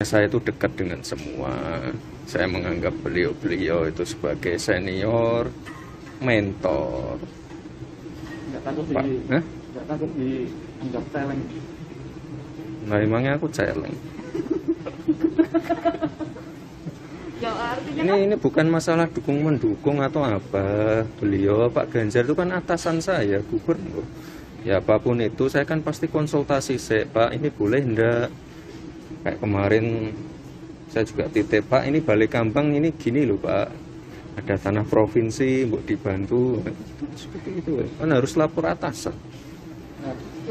Saya itu dekat dengan semua. Saya menganggap beliau-beliau itu sebagai senior, mentor. Nggak takut Pak, di, Hah? nggak takut dianggap celeng. Nah, emangnya aku celeng. Ya artinya Ini ini bukan masalah dukung mendukung atau apa. Beliau Pak Ganjar itu kan atasan saya, gubernur. Ya apa pun itu saya kan pasti konsultasi saya, Pak, ini boleh ndak? Kayak kemarin saya juga titip, Pak, ini balik kambang ini gini loh, Pak. Ada tanah provinsi, mau dibantu. Seperti itu, kan harus lapor atasan.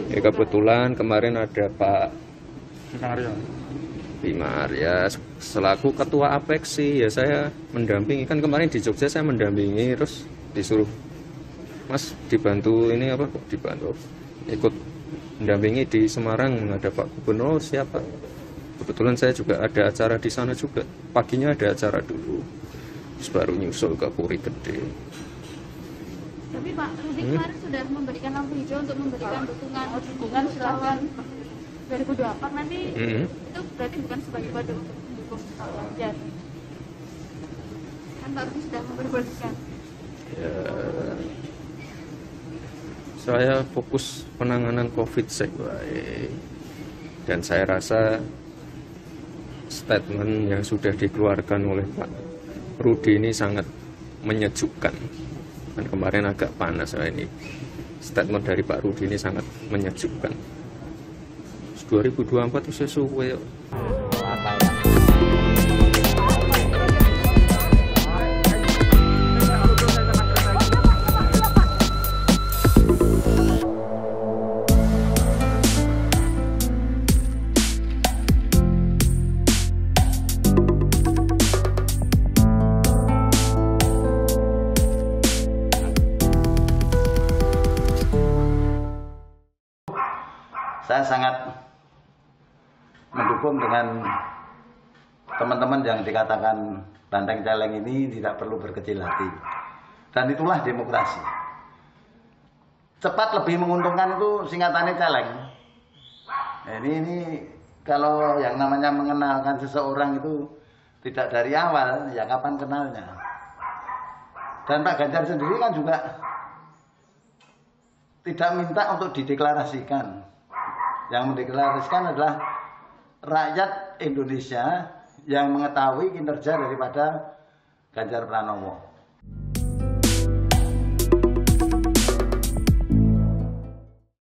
Ya kebetulan kemarin ada Pak Skenario. Bimar ya selaku ketua Apexi ya saya mendampingi kan kemarin di Jogja saya mendampingi terus disuruh Mas dibantu ini apa kok dibantu ikut mendampingi di Semarang ada Pak Gubernur siapa kebetulan saya juga ada acara di sana juga paginya ada acara dulu terus baru nyusul ke Puri Gede tapi Pak Rudi Hmm? kemarin sudah memberikan lampu hijau untuk memberikan dukungan dukungan silahkan 2024 nanti Mhm. itu berarti bukan sebagai kode untuk mendukung Pak Ganjar. Kan Pak Rudi sudah memperbolehkan. ya saya fokus penanganan COVID saya baik. dan saya rasa statement yang sudah dikeluarkan oleh Pak Rudi ini sangat menyejukkan. Dan kemarin agak panas saya ini statement dari Pak Rudi ini sangat menyejukkan. 2024 itu sesuai saya sangat mendukung dengan teman-teman yang dikatakan banteng celeng ini tidak perlu berkecil hati. Dan itulah demokrasi. Cepat lebih menguntungkan itu singkatannya celeng. Nah, ini ini kalau yang namanya mengenalkan seseorang itu tidak dari awal, ya kapan kenalnya. Dan Pak Ganjar sendiri kan juga tidak minta untuk dideklarasikan. Yang mendeklarasikan adalah rakyat Indonesia yang mengetahui kinerja daripada Ganjar Pranowo.